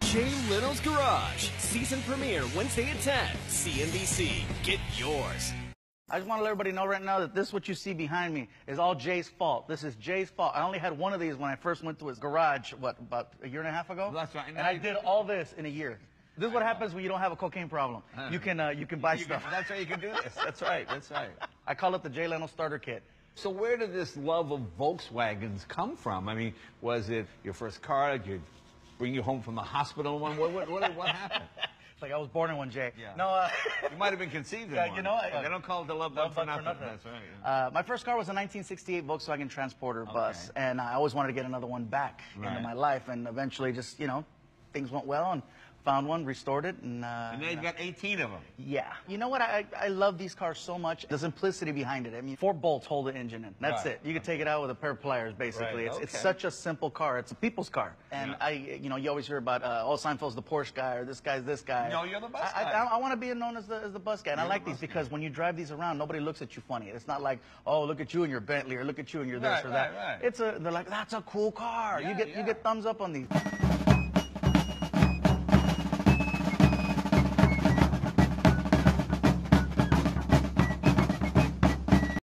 Jay Leno's Garage. Season premiere Wednesday at 10. CNBC. Get yours. I just want to let everybody know right now that this, what you see behind me, is all Jay's fault. This is Jay's fault. I only had one of these when I first went to his garage, what, about a year and a half ago? That's right. And I did all this in a year. This is what happens when you don't have a cocaine problem. You can, uh, you can buy You stuff. can- that's right, you can do this. That's right, that's right. I call it the Jay Leno starter kit. So where did this love of Volkswagens come from? I mean, was it your first car? Did you bring you home from the hospital one? What, what, what, what happened? It's like I was born in one, Jay. Yeah. No, uh, You might have been conceived in Yeah, one. you know, I- they don't call it the love bug for bug nothing. That's right. yeah. Uh, my first car was a 1968 Volkswagen Transporter bus, and I always wanted to get another one back into my life. And eventually, just you know, things went well, and found one, restored it, and. Uh, and now you've got 18 of them. Yeah. You know what? I, I love these cars so much. The simplicity behind it. I mean, four bolts hold the engine in. That's Right. it. You can take it out with a pair of pliers, basically. Right, It's, it's such a simple car. It's a people's car. And Yeah. I, you know, you always hear about, uh, oh, Seinfeld's the Porsche guy, or this guy's this guy. No, you're the bus I, guy. I, I want to be known as the, as the bus guy. And I You're the like these bus guy. because when you drive these around, nobody looks at you funny. It's not like, oh, look at you and your Bentley, or look at you and your this Right, or that. right, right. It's a, they're like, that's a cool car. Yeah, you get, yeah. you get thumbs up on these.